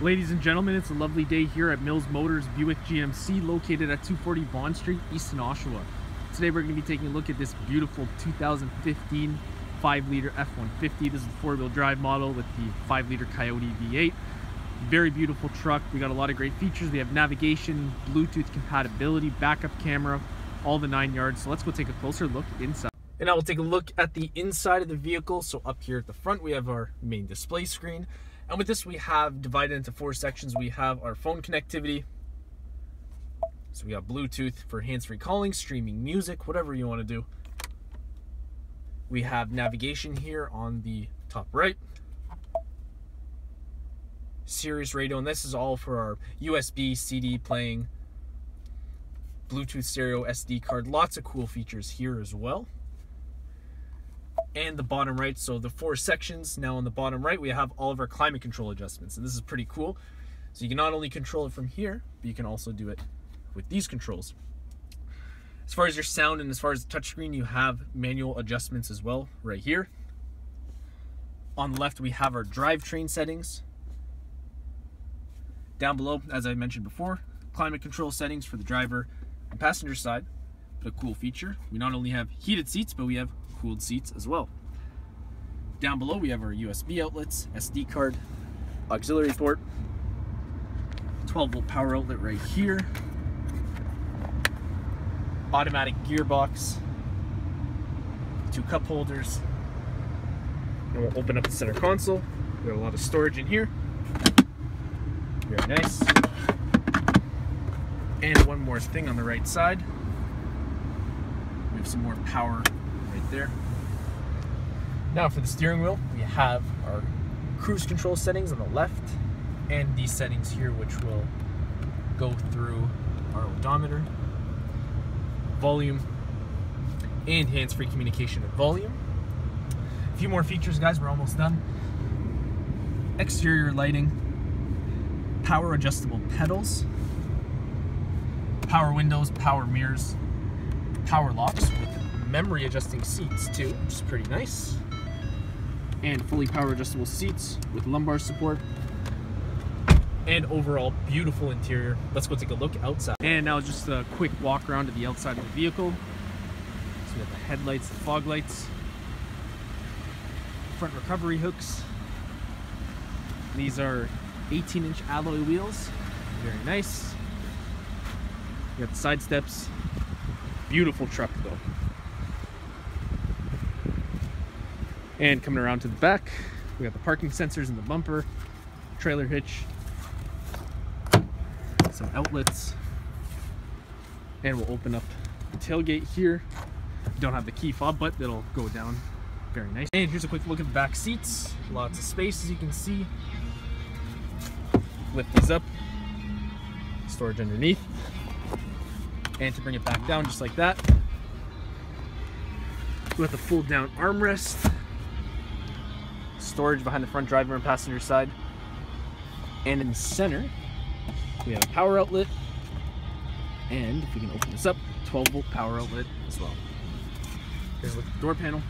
Ladies and gentlemen, it's a lovely day here at Mills Motors Buick GMC located at 240 Bond Street, East in, Oshawa. Today we're going to be taking a look at this beautiful 2015 5-liter F-150. This is the four-wheel drive model with the 5-liter Coyote V8. Very beautiful truck. We got a lot of great features. We have navigation, Bluetooth compatibility, backup camera, all the nine yards. So let's go take a closer look inside. And now we'll take a look at the inside of the vehicle. So up here at the front, we have our main display screen. And with this, we have divided into four sections. We have our phone connectivity. So we have Bluetooth for hands-free calling, streaming music, whatever you want to do. We have navigation here on the top right. Sirius radio, and this is all for our USB CD playing, Bluetooth stereo SD card. Lots of cool features here as well and the bottom right. So the four sections. Now on the bottom right, we have all of our climate control adjustments. And this is pretty cool. So you can not only control it from here, but you can also do it with these controls. As far as your sound and as far as the touchscreen, you have manual adjustments as well right here. On the left, we have our drivetrain settings. Down below, as I mentioned before, climate control settings for the driver and passenger side. A cool feature, we not only have heated seats, but we have cooled seats as well. Down below we have our USB outlets, SD card, auxiliary port, 12 volt power outlet right here, automatic gearbox, two cup holders, and we'll open up the center console. We got a lot of storage in here. Very nice. And one more thing on the right side. Have some more power right there. Now for the steering wheel, we have our cruise control settings on the left and these settings here which will go through our odometer, volume, and hands-free communication of volume. A few more features guys, we're almost done. Exterior lighting, power adjustable pedals, power windows, power mirrors, power locks with memory adjusting seats too, which is pretty nice. And fully power adjustable seats with lumbar support. And overall beautiful interior. Let's go take a look outside. And now just a quick walk around to the outside of the vehicle. So we have the headlights, the fog lights, front recovery hooks. These are 18 inch alloy wheels. Very nice. You got the side steps. Beautiful truck though. And coming around to the back, we got the parking sensors in the bumper, trailer hitch, some outlets, and we'll open up the tailgate here. Don't have the key fob, but it'll go down very nice. And here's a quick look at the back seats. Lots of space, as you can see. Lift these up, storage underneath. And to bring it back down just like that, with a fold down armrest storage behind the front driver and passenger side. And in the center, we have a power outlet. And if we can open this up, 12 volt power outlet as well. Here's the door panel.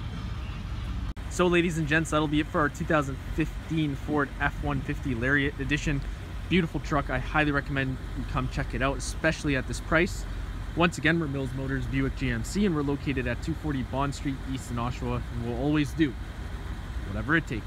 So ladies and gents, that'll be it for our 2015 Ford F-150 Lariat Edition. Beautiful truck. I highly recommend you come check it out, especially at this price. Once again, we're Mills Motors Buick GMC, and we're located at 240 Bond Street, East in Oshawa, and we'll always do whatever it takes.